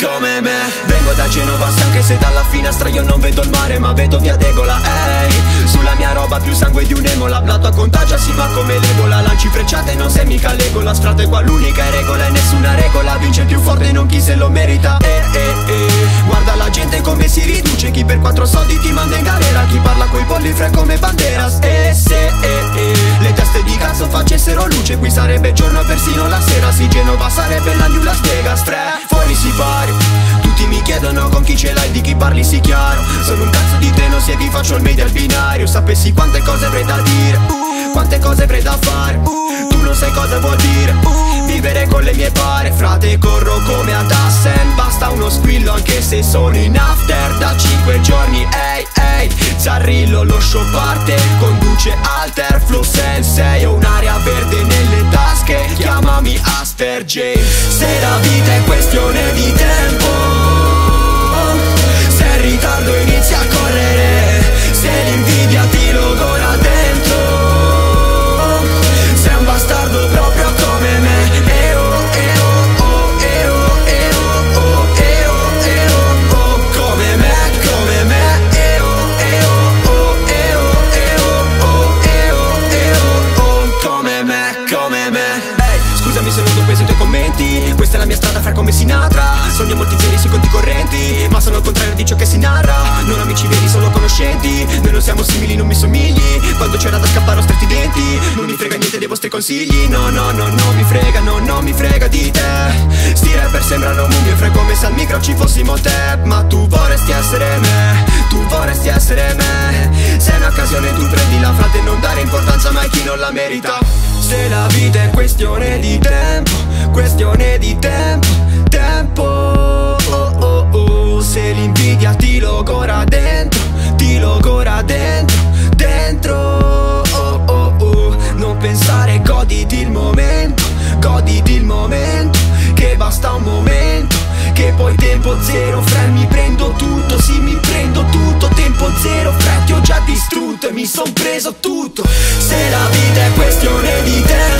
Come me, Vengo da Genova se anche se dalla finestra io non vedo il mare ma vedo via Degola Ehi, sulla mia roba più sangue di un'emola. Blato a contagia sì ma come l'ebola. Lanci frecciate non sei mica Legola Strate qua l'unica è regola e nessuna regola. Vince il più forte non chi se lo merita Eh eh eh. Guarda la gente come si riduce. Chi per quattro soldi ti manda in galera. Chi parla coi polli fre come banderas cazzo facessero luce Qui sarebbe giorno persino la sera Si Genova sarebbe la New Las Vegas Fre, fuori si pari. Tutti mi chiedono con chi ce l'hai, di chi parli sì chiaro. Sono un cazzo di treno, se vi faccio il media al binario. Sapessi quante cose avrei da dire, quante cose avrei da fare. Tu non sai cosa vuol dire, vivere con le mie pare. Frate corro come ad Assen, basta uno squillo anche se sono in after Da cinque giorni, ehi ehi, Zarrillo lo show parte Conduce alter, flow sensei Ho un'area verde nelle tasche, chiamami Aster J Se la vita è questione di tempo come Sinatra Sogno molti zeri sui conti correnti Ma sono il contrario di ciò che si narra. Non amici veri, solo conoscenti. Noi non siamo simili, non mi somigli. Quando c'era da scappare ho stretti i denti. Non mi frega niente dei vostri consigli. No, no, no, non mi frega, no, non mi frega di te. Sti rapper sembrano mummie Fra come se al micro ci fossimo te. Ma tu vorresti essere me Tu vorresti essere me. Se è un'occasione tu prendila Frate non dare importanza mai a chi non la merita Se la vita è questione di tempo Questione di tempo Tempo oh, oh, oh. Se l'invidia ti logora dentro Ti logora dentro Dentro oh, oh, oh. Non pensare goditi il momento Goditi il momento Che basta un momento Che poi tempo zero Fra mi prendo tu tutto e mi son preso tutto. Se la vita è questione di te